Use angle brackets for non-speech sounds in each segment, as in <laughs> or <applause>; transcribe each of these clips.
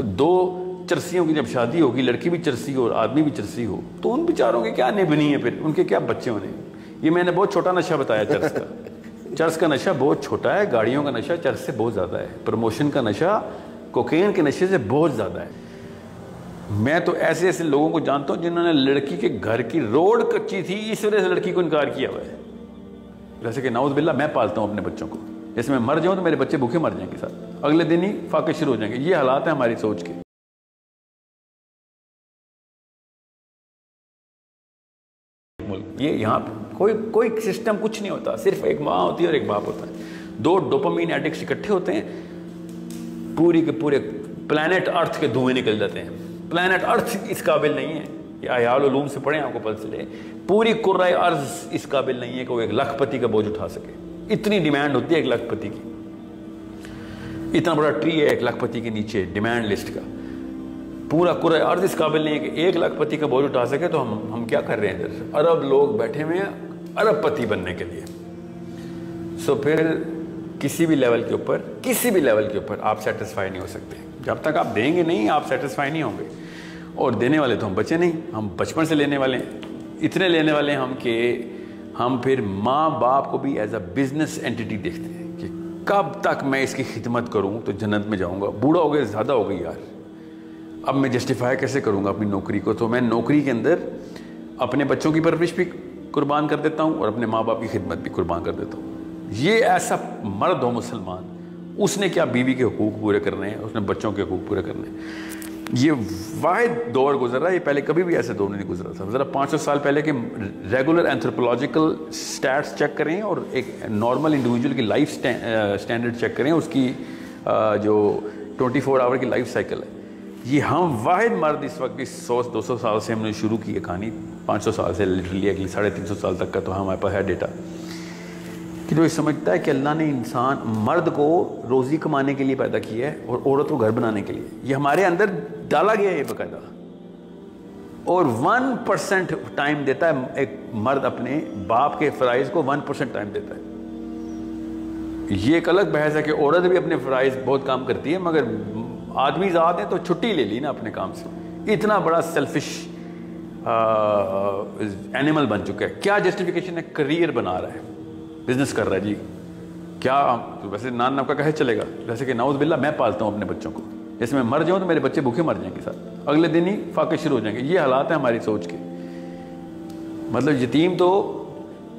तो दो चरसियों की जब शादी होगी लड़की भी चरसी हो और आदमी भी चरसी हो तो उन बेचारों के क्या निभनी है फिर? उनके क्या बच्चे होने? ये मैंने बहुत छोटा नशा बताया चर्च का। <laughs> चर्च का नशा बहुत छोटा है गाड़ियों का नशा चर्च से बहुत ज़्यादा है प्रमोशन का नशा कोकेन के नशे से बहुत ज़्यादा है। मैं तो ऐसे ऐसे लोगों को जानता हूँ जिन्होंने लड़की के घर की रोड कच्ची थी इस वजह से लड़की को इनकार किया हुआ है। जैसे कि नाउज बिल्ला मैं पालता हूँ अपने बच्चों को। जैसे मैं मर जाऊँ तो मेरे बच्चे भूखे मर जाएँगे साथ। अगले दिन ही फाके शुरू हो जाएँगे। ये हालात है हमारी सोच के। ये यहाँ कोई कोई सिस्टम कुछ नहीं होता। सिर्फ़ एक माँ होती है और एक बाप होता है। दो डोपामीन एडिक्स इकट्ठे होते हैं। पूरी के पूरे प्लानट अर्थ के धुएँ निकल जाते हैं। प्लानट अर्थ इस काबिल नहीं है। आयालूम से पढ़े, आपको पता चले। पूरी कुर्रा अर्ज़ इस काबिल नहीं है कि वो एक लखपति का बोझ उठा सके। इतनी डिमांड होती है एक लखपति की। इतना बड़ा ट्री है एक लखपति के नीचे डिमांड लिस्ट का। पूरा कुर अर्ज़ इस काबिल नहीं है कि एक लखपति का बोझ उठा सके तो हम हम क्या कर रहे हैं इधर अरब लोग बैठे हुए हैं अरबपति बनने के लिए। सो फिर किसी भी लेवल के ऊपर, किसी भी लेवल के ऊपर आप सेटिस्फाई नहीं हो सकते। जब तक आप देंगे नहीं, आप सेटिस्फाई नहीं होंगे। और देने वाले तो हम बचे नहीं, हम बचपन से लेने वाले हैं। इतने लेने वाले हैं हम कि हम फिर माँ बाप को भी एज अ बिज़नेस एंटिटी देखते हैं। कब तक मैं इसकी खिदमत करूँ? तो जन्नत में जाऊँगा। बूढ़ा हो गया, ज़्यादा हो गई यार। अब मैं जस्टिफाई कैसे करूँगा अपनी नौकरी को? तो मैं नौकरी के अंदर अपने बच्चों की परवरिश भी कुर्बान कर देता हूँ और अपने माँ बाप की खिदमत भी कुर्बान कर देता हूँ। ये ऐसा मर्द हो मुसलमान। उसने क्या बीवी के हकूक़ पूरे करने हैं? उसने बच्चों के हकूक़ पूरे करने हैं। ये वाद दौर गुजर रहा है, ये पहले कभी भी ऐसे दौर नहीं गुजरा था। ज़रा पाँच सौ साल पहले के रेगुलर एंथ्रोपोलॉजिकल स्टैट्स चेक करें और एक नॉर्मल इंडिविजुअल की लाइफ स्टैंडर्ड चेक करें, उसकी जो 24 फोर आवर की लाइफ साइकिल है। ये हम वाहिद मर्द इस वक्त इस सौ, दो सौ साल से हमने शुरू की है कहानी, पाँच सौ साल से लिटरली अगली साढ़े तीन सौ साल तक का तो हमारे पास है डेटा कि जो समझता है कि अल्लाह ने इंसान मर्द को रोज़ी कमाने के लिए पैदा किया है और औरत को घर बनाने के लिए। ये हमारे अंदर डाला गया ये बाकायदा। और वन परसेंट टाइम देता है एक मर्द अपने बाप के फ़राइज को वन परसेंट टाइम देता है। ये एक अलग बहस है कि औरत भी अपने फ़राइज बहुत काम करती है, मगर आदमी ज़्यादा है तो छुट्टी ले ली ना अपने काम से। इतना बड़ा सेल्फिश एनिमल बन चुका है। क्या जस्टिफिकेशन है? करियर बना रहा है। बिज़नेस कर रहा है, जी। क्या तो वैसे नान आपका कहे चलेगा। जैसे कि नाउज बिल्ला मैं पालता हूँ अपने बच्चों को। जैसे मैं मर जाऊँ तो मेरे बच्चे भूखे मर जाएँगे साथ अगले दिन ही फाके शुरू हो जाएँगे। ये हालात हैं हमारी सोच के। मतलब यतीम तो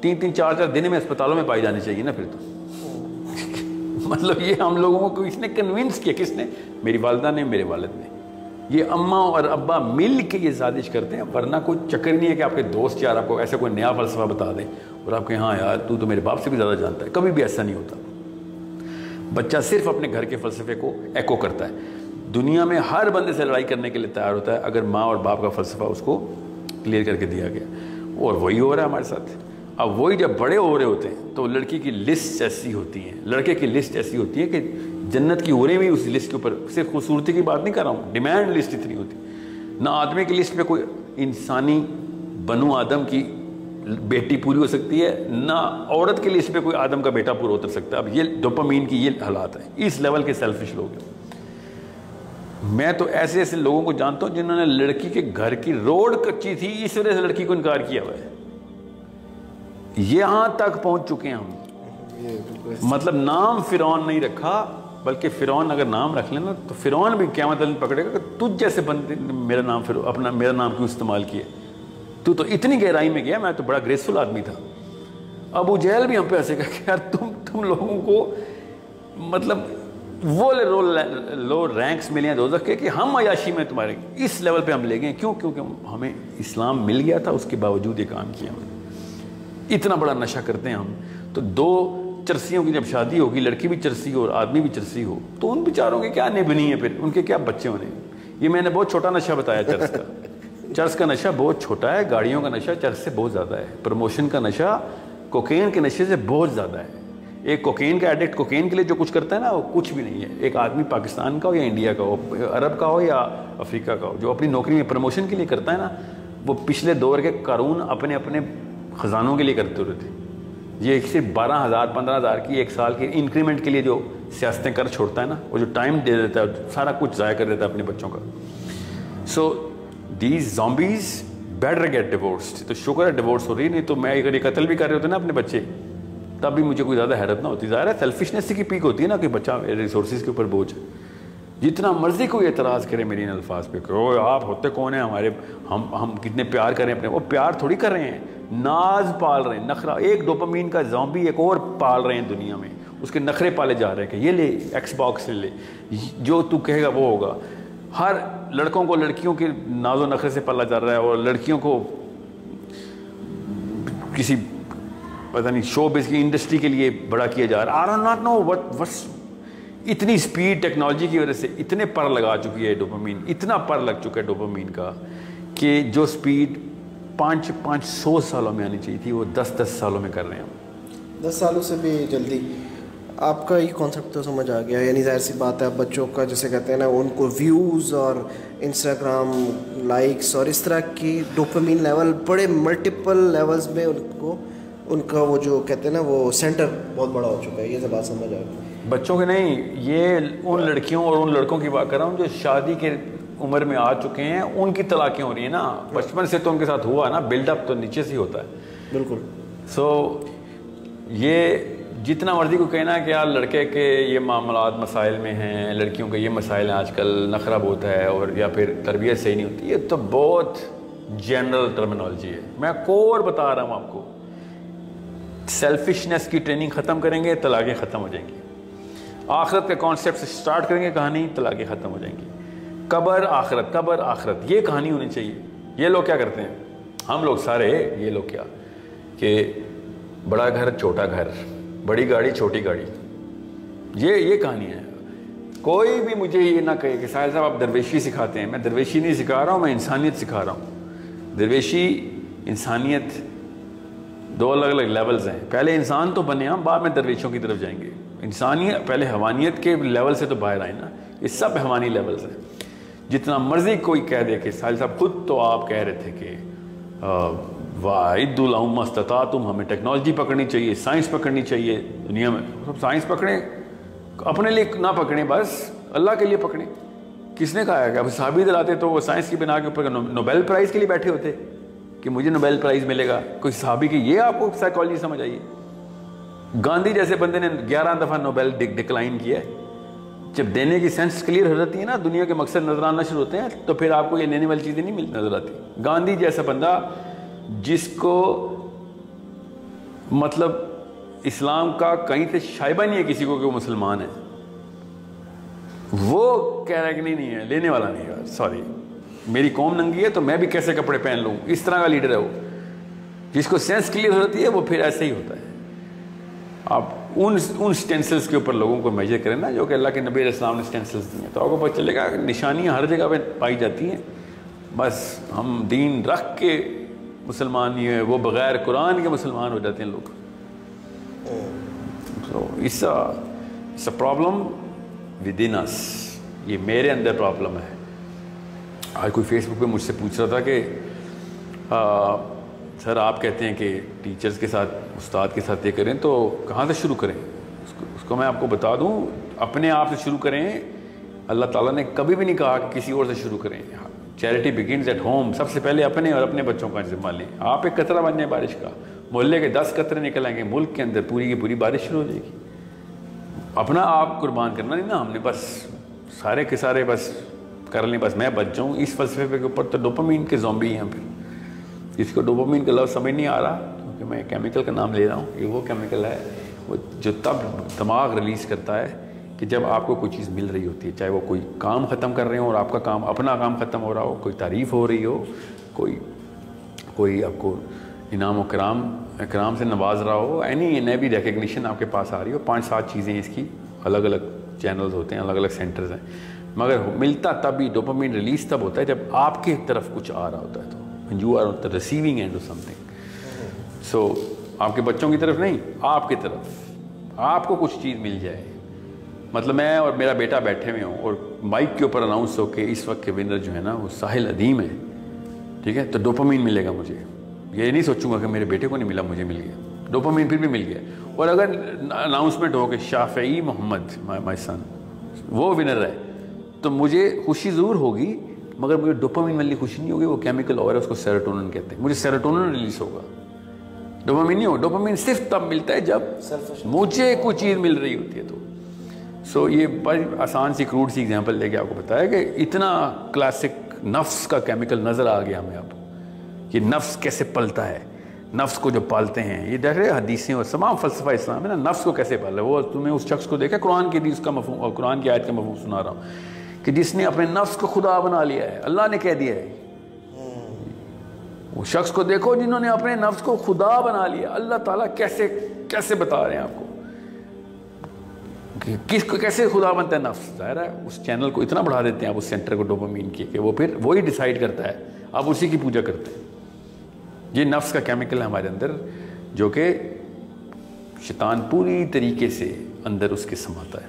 तीन तीन, चार चार दिन में अस्पतालों में पाई जानी चाहिए ना फिर तो। <laughs> मतलब ये हम लोगों को इसने कन्विंस किया? किसने? मेरी वालदा ने, मेरे वालद ने। ये अम्मा और अब्बा मिल के ये साजिश करते हैं, वरना कोई चक्कर नहीं है कि आपके दोस्त यार आपको ऐसा कोई नया फलसफा बता दें और आपके हाँ यार, तू तो मेरे बाप से भी ज़्यादा जानता है। कभी भी ऐसा नहीं होता। बच्चा सिर्फ़ अपने घर के फलसफे को एको करता है। दुनिया में हर बंदे से लड़ाई करने के लिए तैयार होता है, अगर माँ और बाप का फलसफा उसको क्लियर करके दिया गया। और वही हो रहा है हमारे साथ। अब वही जब बड़े हो रहे होते हैं तो लड़की की लिस्ट ऐसी होती है, लड़के की लिस्ट ऐसी होती है कि जन्नत की रही भी उस लिस्ट के ऊपर सिर्फ़ खूबसूरती की बात नहीं कर रहा हूँ डिमांड लिस्ट इतनी होती ना आदमी की लिस्ट में कोई इंसानी बनु आदम की बेटी पूरी हो सकती है, ना औरत के लिए इस पर कोई आदम का बेटा पूरा उतर सकता है। अब ये डोपामीन की ये हालात है। इस लेवल के सेल्फिश लोग हैं। मैं तो ऐसे ऐसे लोगों को जानता हूँ जिन्होंने लड़की के घर की रोड कच्ची थी, इस वजह से लड़की को इनकार किया हुआ है। यहाँ तक पहुँच चुके हैं हम। मतलब नाम फिर नहीं रखा, बल्कि फिर अगर नाम रख लेना तो फिर भी क्या मतलब पकड़ेगा कि तुझ जैसे बंदे, मेरा नाम फिर, अपना, मेरा नाम क्यों इस्तेमाल किया? तू तो इतनी गहराई में गया, मैं तो बड़ा ग्रेसफुल आदमी था। अबू जहल भी हम पे ऐसे कहा यार तुम तुम लोगों को मतलब वो लो लो रैंक्स मिले हैं दोजख के कि हम अयाशी में तुम्हारे इस लेवल पे हम ले गए क्यों? क्योंकि हमें इस्लाम मिल गया था उसके बावजूद ये काम किया हमने। इतना बड़ा नशा करते हैं हम तो दो चरसियों की जब शादी होगी लड़की भी चरसी हो और आदमी भी चरसी हो तो उन बेचारों के क्या निभनी है फिर? उनके क्या बच्चे होने ये मैंने बहुत छोटा नशा बताया चरस का। <laughs> चर्च का नशा बहुत छोटा है गाड़ियों का नशा चर्च से बहुत ज़्यादा है। प्रमोशन का नशा कोकेन के नशे से बहुत ज़्यादा है। एक कोकेन का एडिक्ट कोकेन के लिए जो कुछ करता है ना, वो कुछ भी नहीं है। एक आदमी पाकिस्तान का हो या इंडिया का हो, अरब का हो या अफ्रीका का हो, जो अपनी नौकरी में प्रमोशन के लिए करता है ना, वो पिछले दौर के कानून अपने अपने ख़जानों के लिए करते रहे थे। ये सिर्फ़ बारह हज़ार, पंद्रह हज़ार की एक साल की इंक्रीमेंट के लिए जो सियासतें कर छोड़ता है ना, वो जो टाइम दे देता है, सारा कुछ ज़ाया कर देता है अपने बच्चों का। So these zombies better get divorce तो शुक्र है डिवोर्स हो रही नहीं तो मैं अगर ये कत्ल भी कर रहे होते ना अपने बच्चे तब भी मुझे कोई ज़्यादा हैरत ना होती। ज़ाहिर है सेल्फिशनेस की पीक होती है ना कि बच्चा रिसोर्स के ऊपर बोझ जितना मर्ज़ी कोई एतराज़ करे मेरी इन अल्फाज पे, कि आप होते कौन हैं? हमारे, हम हम कितने प्यार करें अपने, वो प्यार थोड़ी कर रहे हैं। नाज पाल रहे हैं, नखरा, एक डोपामीन का जॉम्बी एक और पाल रहे हैं दुनिया में। उसके नखरे पाले जा रहे हैं कि ये ले एक्स बॉक्स ले। जो तू कहेगा वो होगा। हर लड़कों को लड़कियों के नाजो नखरे से पाला जा रहा है और लड़कियों को किसी पता नहीं शो बेस की इंडस्ट्री के लिए बड़ा किया जा रहा है। Are not no what what's इतनी स्पीड टेक्नोलॉजी की वजह से इतने पर लगा चुकी है डोपामीन इतना पर लग चुका है डोपामीन का कि जो स्पीड पाँच पाँच सौ सालों में आनी चाहिए थी, वो दस दस सालों में कर रहे हैं हम। दस सालों से भी जल्दी। आपका ये कॉन्सेप्ट तो समझ आ गया, यानी ज़ाहिर सी बात है बच्चों का जैसे कहते हैं ना, उनको व्यूज़ और इंस्टाग्राम लाइक्स और इस तरह की डोपामीन लेवल बड़े मल्टीपल लेवल्स में उनको उनका वो जो कहते हैं ना वो सेंटर बहुत बड़ा हो चुका है ये बात समझ आ गई। बच्चों के नहीं ये उन लड़कियों और उन लड़कों की बात कर रहा हूँ जो शादी के उम्र में आ चुके हैं उनकी तलाक़ें हो रही हैं ना। बचपन से तो उनके साथ हुआ ना बिल्डअप तो नीचे से ही होता है। बिल्कुल। सो so, ये जितना मर्ज़ी को कहना है कि यार लड़के के ये मामला मसाइल में हैं लड़कियों के ये मसाइल हैं आजकल नखरा बहुत है और या फिर तरबियत सही नहीं होती ये तो बहुत जनरल टर्मिनोलॉजी है। मैं कोर बता रहा हूँ आपको सेल्फिशनेस की ट्रेनिंग ख़त्म करेंगे, तलाक़ें ख़त्म हो जाएँगी। आखरत के कॉन्सेप्ट से स्टार्ट करेंगे कहानी, तलाक़ें ख़त्म हो जाएँगी। कबर, आखरत कबर, आखरत, ये कहानी होनी चाहिए। ये लोग क्या करते हैं? हम लोग सारे, ये लोग क्या? कि बड़ा घर, छोटा घर, बड़ी गाड़ी, छोटी गाड़ी। ये ये कहानी है। कोई भी मुझे ये ना कहे कि साहिल साहब, आप दरवेशी सिखाते हैं। मैं दरवेशी नहीं सिखा रहा हूँ, मैं इंसानियत सिखा रहा हूँ। दरवेशी इंसानियत दो अलग अलग लेवल्स हैं। पहले इंसान तो बने हम बाद में दरवेशों की तरफ़ जाएँगे। इंसानियत, पहले हवानियत के लेवल से तो बाहर आए ना। ये सब हवानी लेवल्स हैं। जितना मर्ज़ी कोई कह दे कि, साहिल साहब, खुद तो आप कह रहे थे कि वाहिदुलमस्तता तुम हमें टेक्नोलॉजी पकड़नी चाहिए साइंस पकड़नी चाहिए, दुनिया में। सब साइंस पकड़ें, अपने लिए ना पकड़ें, बस अल्लाह के लिए पकड़ें। किसने कहा है कि अब साबित दिलाते तो वो साइंस की बिना के ऊपर नोबेल प्राइज़ के लिए बैठे होते। कि मुझे नोबेल प्राइज़ मिलेगा। कोई साहबी की ये आपको साइकोलॉजी समझ आई गांधी जैसे बंदे ने ग्यारह दफ़ा नोबेल डिक्लाइन किया है। जब देने की सेंस क्लियर हो जाती है ना, दुनिया के मकसद नज़र आना शुरू होते हैं तो फिर आपको ये लेने वाली चीज़ें नहीं नज़र आती। गांधी जैसा बंदा जिसको मतलब इस्लाम का कहीं से शाइबा नहीं है किसी को कि वो मुसलमान है। वो कह रहा है कि नहीं नहीं है, लेने वाला नहीं है। सॉरी मेरी कौम नंगी है तो मैं भी कैसे कपड़े पहन लूँ? इस तरह का लीडर है वो। जिसको सेंस क्लियर हो जाती है, वो फिर ऐसे ही होता है। आप उन उन स्टेंसिल्स के ऊपर लोगों को मेजर करें ना, जो कि अल्लाह के नबी इस्लाम ने स्टेंसिल्स दिए। तो आपको पता चलेगा, निशानियाँ हर जगह पर पाई जाती हैं। बस हम दीन रख के मुसलमान है, वो बग़ैर कुरान के मुसलमान हो जाते हैं लोग। तो it's a problem within us ये मेरे अंदर प्रॉब्लम है। आज कोई फेसबुक पे मुझसे पूछ रहा था कि सर, आप कहते हैं कि टीचर्स के साथ, उस्ताद के साथ ये करें तो कहाँ से शुरू करें? उसको उसको मैं आपको बता दूँ, अपने आप से शुरू करें, अल्लाह ताला ने कभी भी नहीं कहा कि किसी और से शुरू करें। चैरिटी बिगिनस एट होम सबसे पहले अपने और अपने बच्चों का जिम्मा लें। आप एक कतरा बन जाए बारिश का, मोहल्ले के दस कतरे निकल आएँगे, मुल्क के अंदर पूरी की पूरी बारिश शुरू हो जाएगी। अपना आप कुर्बान करना नहीं ना, हमने बस सारे के सारे बस कर लें, बस मैं बच जाऊँ। इस फलसफे के ऊपर तो डोपामीन के जोम्बी हैं फिर। जिसको डोपामीन का लफ्ज़ समझ नहीं आ रहा, क्योंकि मैं केमिकल का नाम ले रहा हूँ। ये वो केमिकल है, वो जो तब दिमाग रिलीज़ करता है कि जब आपको कोई चीज़ मिल रही होती है, चाहे वो कोई काम ख़त्म कर रहे हो और आपका काम, अपना काम ख़त्म हो रहा हो, कोई तारीफ़ हो रही हो, कोई कोई आपको इनाम व कराम कराम से नवाज़ रहा हो एनी नई रिकग्निशन आपके पास आ रही हो। पाँच सात चीज़ें इसकी अलग अलग चैनल्स होते हैं अलग अलग सेंटर्स हैं। मगर मिलता तभी डोपामीन रिलीज़ तब होता है जब आपके तरफ़ कुछ आ रहा होता है तो you are the receiving end of something so आपके बच्चों की तरफ़ नहीं, आपकी तरफ़। आपको कुछ चीज़ मिल जाए। मतलब मैं और मेरा बेटा बैठे हुए हूँ और माइक के ऊपर अनाउंस हो के इस वक्त के विनर जो है ना, वो साहिल अदीम है। ठीक है? तो डोपामीन मिलेगा मुझे। ये नहीं सोचूँगा कि मेरे बेटे को नहीं मिला, मुझे मिल गया। डोपामीन फिर भी मिल गया। और अगर अनाउंसमेंट हो कि शाफी मोहम्मद माई सन वो विनर है। तो मुझे खुशी ज़रूर होगी मगर मुझे डोपामिन वाली खुशी नहीं होगी वो केमिकल और है उसको सेरोटोनिन कहते हैं। मुझे सेरोटोनिन रिलीज़ होगा। डोपामिन नहीं होगा डोपामिन सिर्फ़ तब मिलता है जब मुझे कोई चीज़ मिल रही होती है तो। सो so, ये बड़ी आसान सी क्रूड सी एग्जांपल लेके आपको बताया कि इतना क्लासिक नफ्स का केमिकल नज़र आ गया हमें अब कि नफ्स कैसे पलता है। नफ्स को जो पालते हैं ये देख रहे हदीसें और तमाम फलसफा इस्लाम है ना नफ्स को कैसे पाला वो तुम्हें उस शख्स को देखा कुरान की हदीस का मफहूम और कुरान की आयत का मफहूम सुना रहा हूँ। कि जिसने अपने नफ्स को खुदा बना लिया है, अल्लाह ने कह दिया है। वो शख्स को देखो जिन्होंने अपने नफ्स को खुदा बना लिया। अल्लाह ताला कैसे कैसे बता रहे हैं आपको? कि किस कैसे खुदा बनता है नफ्स? ज़ाहिर है, उस चैनल को इतना बढ़ा देते हैं आप, उस सेंटर को डोपामीन की, कि वो फिर वही डिसाइड करता है। आप उसी की पूजा करते हैं। ये नफ्स का केमिकल है हमारे अंदर, जो कि शैतान पूरी तरीके से अंदर उसके समाता है।